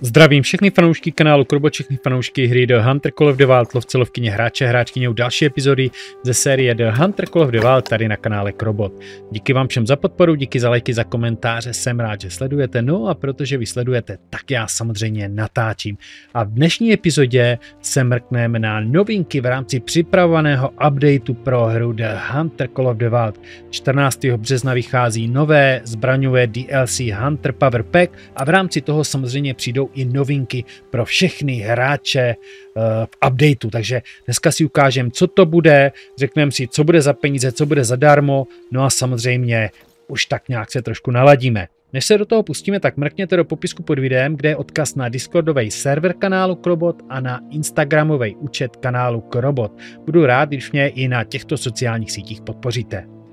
Zdravím všechny fanoušky kanálu Krobo, všechny fanoušky hry The Hunter Call of the Wild, lovcelovkyně hráče, hráčkyně u další epizody ze série The Hunter Call of the Wild tady na kanále Krobot. Díky vám všem za podporu, díky za lajky, za komentáře, jsem rád, že sledujete, no a protože vy sledujete, tak já samozřejmě natáčím. A v dnešní epizodě se mrkneme na novinky v rámci připravovaného updateu pro hru The Hunter Call of the Wild. 14. března vychází nové zbraňové DLC Hunter Power Pack a v rámci toho samozřejmě přijdou i novinky pro všechny hráče eh, v updateu. Takže dneska si ukážeme, co to bude, řekneme si, co bude za peníze, co bude zadarmo, no a samozřejmě už tak nějak se trošku naladíme. Než se do toho pustíme, tak mrkněte do popisku pod videem, kde je odkaz na Discordový server kanálu Krobot a na Instagramový účet kanálu Krobot. Budu rád, když mě i na těchto sociálních sítích podpoříte.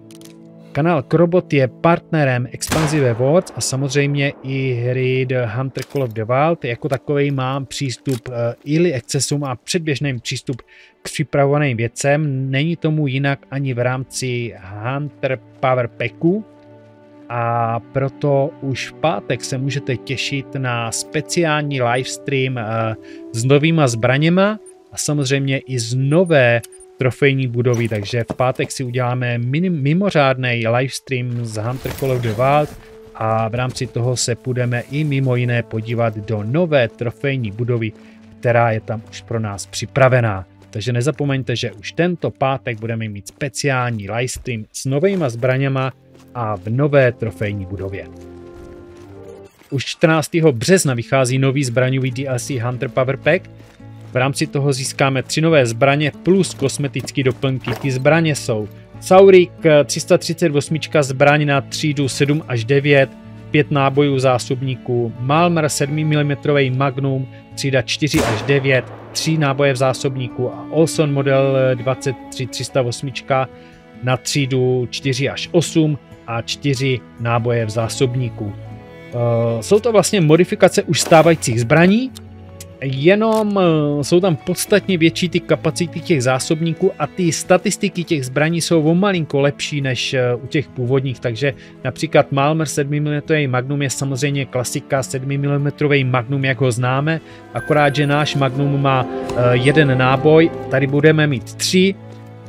Kanál Krobot je partnerem Expansive Words a samozřejmě i hry The Hunter Call of the Wild. Jako takový mám přístup uh, early accessům a předběžným přístup k připravovaným věcem. Není tomu jinak ani v rámci Hunter Power Packu, a proto už v pátek se můžete těšit na speciální livestream uh, s novýma zbraněma a samozřejmě i z nové trofejní budovy, takže v pátek si uděláme mimořádný livestream z Hunter Call of the Wild a v rámci toho se půjdeme i mimo jiné podívat do nové trofejní budovy, která je tam už pro nás připravená. Takže nezapomeňte, že už tento pátek budeme mít speciální livestream s novými zbraněma a v nové trofejní budově. Už 14. března vychází nový zbraňový DLC Hunter Power Pack, v rámci toho získáme tři nové zbraně plus kosmetické doplňky. Ty zbraně jsou Saurik 338 zbraň na třídu 7 až 9, 5 nábojů zásobníků, Malmer 7 mm Magnum, třída 4 až 9, 3 náboje v zásobníku a Olson model 23308 na třídu 4 až 8 a 4 náboje v zásobníku. Uh, jsou to vlastně modifikace už stávajících zbraní, jenom eh, jsou tam podstatně větší ty kapacity těch zásobníků a ty statistiky těch zbraní jsou o malinko lepší než eh, u těch původních, takže například Malmer 7 mm Magnum je samozřejmě klasika 7 mm Magnum, jak ho známe, akorát, že náš Magnum má eh, jeden náboj, tady budeme mít tři,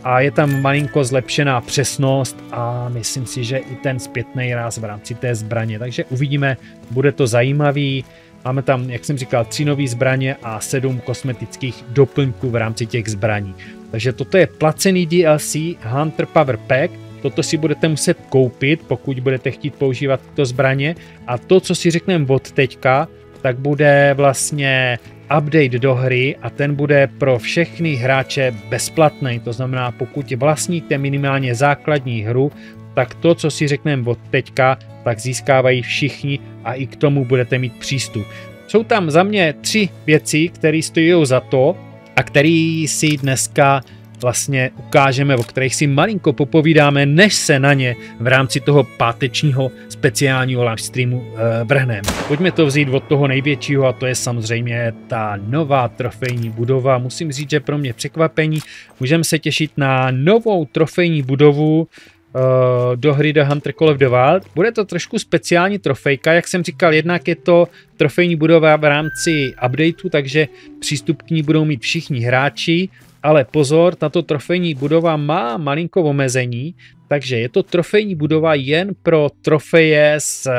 a je tam malinko zlepšená přesnost a myslím si, že i ten zpětný ráz v rámci té zbraně, takže uvidíme, bude to zajímavý. Máme tam, jak jsem říkal, tři nové zbraně a sedm kosmetických doplňků v rámci těch zbraní. Takže toto je placený DLC Hunter Power Pack, Toto si budete muset koupit, pokud budete chtít používat tyto zbraně. A to, co si řekneme od teďka, tak bude vlastně update do hry a ten bude pro všechny hráče bezplatný. To znamená, pokud vlastníte minimálně základní hru, tak to, co si řekneme od teďka, tak získávají všichni a i k tomu budete mít přístup. Jsou tam za mě tři věci, které stojí za to a které si dneska vlastně ukážeme, o kterých si malinko popovídáme, než se na ně v rámci toho pátečního speciálního live streamu e, vrhneme. Pojďme to vzít od toho největšího a to je samozřejmě ta nová trofejní budova. Musím říct, že pro mě překvapení. Můžeme se těšit na novou trofejní budovu, uh, do hry The Hunter Call of the Wild. Bude to trošku speciální trofejka, jak jsem říkal, jednak je to trofejní budova v rámci updateu, takže přístup k ní budou mít všichni hráči, ale pozor, tato trofejní budova má malinko omezení, takže je to trofejní budova jen pro trofeje z uh,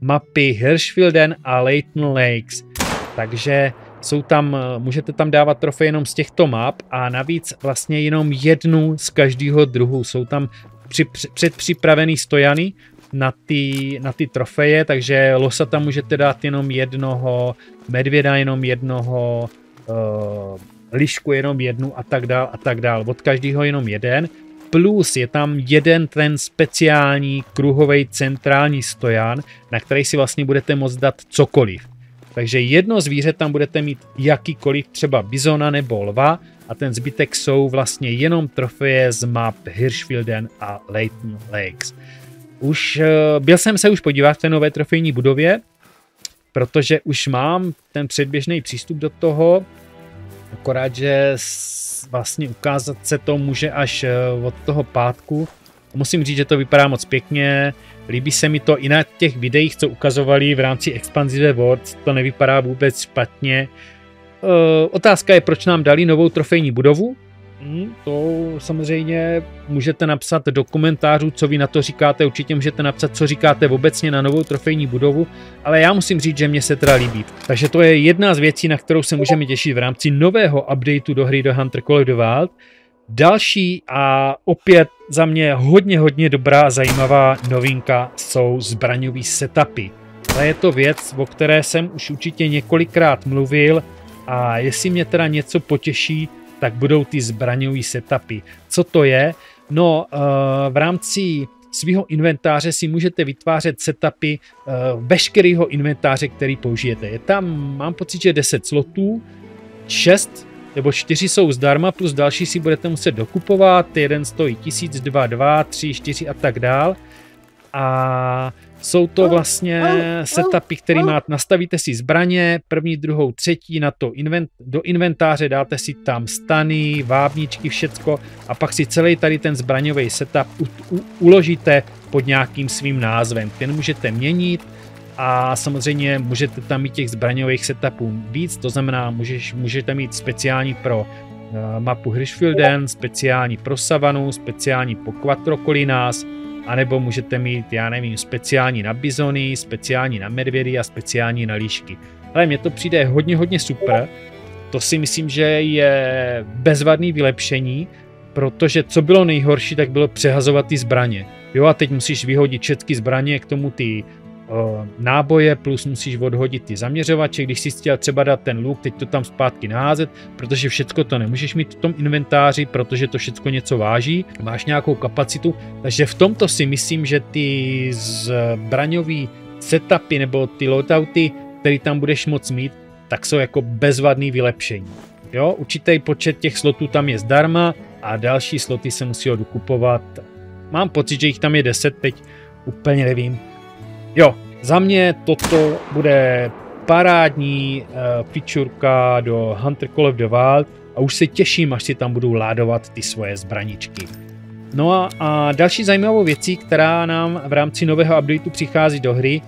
mapy Hirschfielden a Leighton Lakes. Takže jsou tam, eh, můžete tam dávat trofeje jenom z těchto map a navíc vlastně jenom jednu z každého druhu. Jsou tam při, předpřipravený stojany na ty, na ty trofeje, takže losa tam můžete dát jenom jednoho, medvěda jenom jednoho, uh, lišku jenom jednu a tak dál a tak dál. Od každého jenom jeden. Plus je tam jeden ten speciální kruhový centrální stojan, na který si vlastně budete moct dát cokoliv. Takže jedno zvíře tam budete mít jakýkoliv, třeba bizona nebo lva, a ten zbytek jsou vlastně jenom trofeje z map Hirschfielden a Leighton Lakes. Už uh, byl jsem se už podívat v té nové trofejní budově, protože už mám ten předběžný přístup do toho, akorát, že vlastně ukázat se to může až uh, od toho pátku. Musím říct, že to vypadá moc pěkně, líbí se mi to i na těch videích, co ukazovali v rámci Expansive Worlds, to nevypadá vůbec špatně. Uh, otázka je, proč nám dali novou trofejní budovu, Hmm, to samozřejmě můžete napsat do komentářů, co vy na to říkáte, určitě můžete napsat, co říkáte obecně na novou trofejní budovu, ale já musím říct, že mě se teda líbí. Takže to je jedna z věcí, na kterou se můžeme těšit v rámci nového updateu do hry do Hunter Call of the Wild. Další a opět za mě hodně, hodně dobrá a zajímavá novinka jsou zbraňové setupy. To je to věc, o které jsem už určitě několikrát mluvil a jestli mě teda něco potěší, tak budou ty zbraňové setupy. Co to je? No, eh, v rámci svého inventáře si můžete vytvářet setupy eh, veškerého inventáře, který použijete. Je tam, mám pocit, že 10 slotů, 6 nebo 4 jsou zdarma, plus další si budete muset dokupovat, jeden stojí 1000, 2, 2, 3, 4 a tak dál. A jsou to vlastně setupy, který máte, nastavíte si zbraně, první, druhou, třetí, na to invent, do inventáře dáte si tam stany, vábničky, všecko a pak si celý tady ten zbraňový setup u, u, uložíte pod nějakým svým názvem. Ten můžete měnit a samozřejmě můžete tam mít těch zbraňových setupů víc, to znamená, můžeš, můžete mít speciální pro uh, mapu Hirschfielden, speciální pro Savanu, speciální po Quattrocolinas, anebo můžete mít, já nevím, speciální na bizony, speciální na medvědy a speciální na líšky. Ale mně to přijde hodně, hodně super. To si myslím, že je bezvadný vylepšení, protože co bylo nejhorší, tak bylo přehazovat ty zbraně. Jo a teď musíš vyhodit všechny zbraně, k tomu ty náboje, plus musíš odhodit ty zaměřovače, když si chtěl třeba dát ten luk, teď to tam zpátky naházet, protože všecko to nemůžeš mít v tom inventáři, protože to všecko něco váží, máš nějakou kapacitu, takže v tomto si myslím, že ty zbraňový setupy nebo ty loadouty, který tam budeš moc mít, tak jsou jako bezvadný vylepšení. Jo, určitý počet těch slotů tam je zdarma a další sloty se musí dokupovat. Mám pocit, že jich tam je 10, teď úplně nevím, Jo, za mě toto bude parádní uh, featureka do Hunter Call of the Wild a už se těším, až si tam budu ládovat ty svoje zbraničky. No a, a další zajímavou věcí, která nám v rámci nového updateu přichází do hry,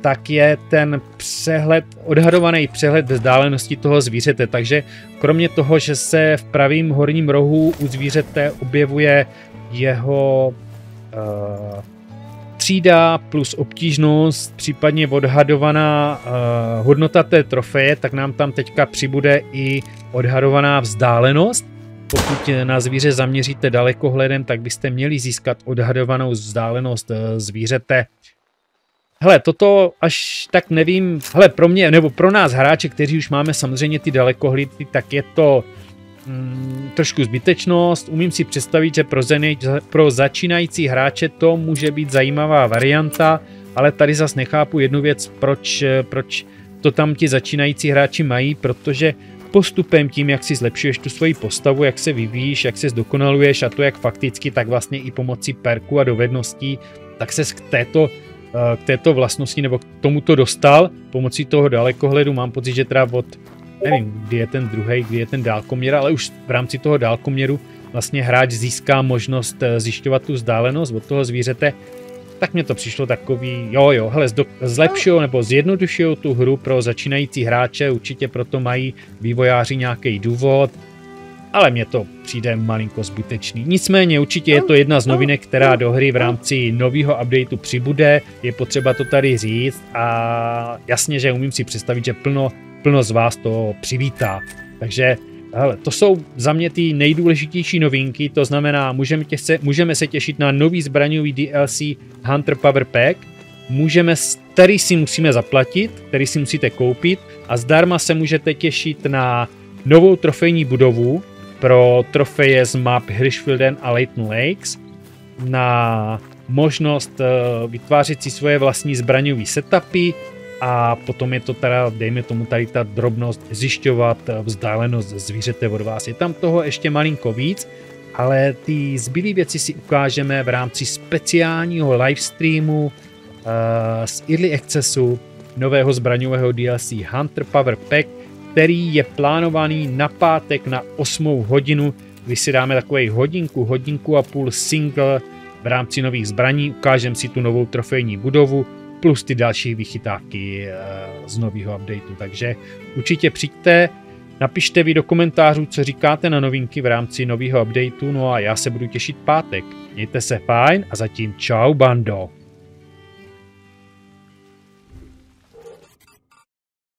tak je ten přehled, odhadovaný přehled vzdálenosti toho zvířete. Takže kromě toho, že se v pravém horním rohu u zvířete objevuje jeho uh, třída plus obtížnost, případně odhadovaná uh, hodnota té trofeje, tak nám tam teďka přibude i odhadovaná vzdálenost. Pokud na zvíře zaměříte dalekohledem, tak byste měli získat odhadovanou vzdálenost uh, zvířete. Hele, toto až tak nevím, hele, pro mě, nebo pro nás hráče, kteří už máme samozřejmě ty dalekohledy, tak je to mm, trošku zbytečnost. Umím si představit, že pro, zene, pro začínající hráče to může být zajímavá varianta, ale tady zas nechápu jednu věc, proč, proč to tam ti začínající hráči mají, protože postupem tím, jak si zlepšuješ tu svoji postavu, jak se vyvíjíš, jak se zdokonaluješ a to jak fakticky, tak vlastně i pomocí perku a dovedností, tak se k této, eh, k této vlastnosti nebo k tomuto dostal pomocí toho dalekohledu. Mám pocit, že teda od nevím, kdy je ten druhý, kdy je ten dálkoměr, ale už v rámci toho dálkoměru vlastně hráč získá možnost eh, zjišťovat tu vzdálenost od toho zvířete, tak mně to přišlo takový, jo jo, hele, zlepšují nebo zjednodušují tu hru pro začínající hráče, určitě proto mají vývojáři nějaký důvod, ale mně to přijde malinko zbytečný. Nicméně určitě je to jedna z novinek, která do hry v rámci nového updateu přibude, je potřeba to tady říct a jasně, že umím si představit, že plno plno z vás to přivítá. Takže hele, to jsou za mě ty nejdůležitější novinky, to znamená, můžeme, se, můžeme se těšit na nový zbraňový DLC Hunter Power Pack, můžeme, který si musíme zaplatit, který si musíte koupit a zdarma se můžete těšit na novou trofejní budovu pro trofeje z map Hirschfielden a Leighton Lakes, na možnost eh, vytvářet si svoje vlastní zbraňové setupy, a potom je to teda, dejme tomu tady ta drobnost, zjišťovat vzdálenost zvířete od vás. Je tam toho ještě malinko víc, ale ty zbylé věci si ukážeme v rámci speciálního livestreamu uh, z Early Accessu nového zbraňového DLC Hunter Power Pack, který je plánovaný na pátek na 8 hodinu, kdy si dáme takový hodinku, hodinku a půl single V rámci nových zbraní. Ukážeme si tu novou trofejní budovu, plus ty další vychytávky eh, z nového updateu. Takže určitě přijďte, napište vy do komentářů, co říkáte na novinky v rámci nového updateu, no a já se budu těšit pátek. Mějte se fajn a zatím čau bando.